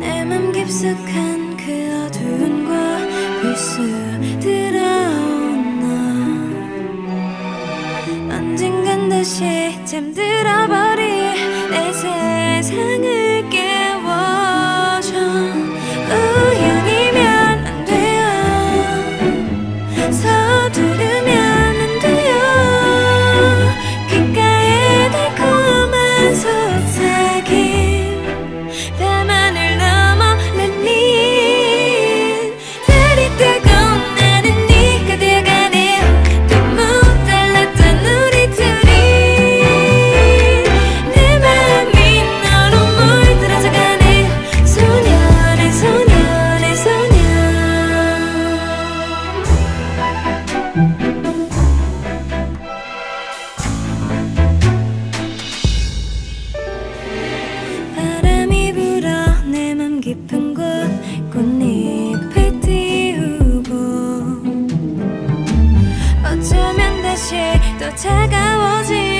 내맘 깊숙한 그 어두운과 불쑥 들어온나? 언젠간 다시 잠들어버릴 내새 세상을 깨워줘. 우연이면 안 돼요. がおじ